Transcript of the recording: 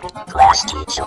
Class teacher.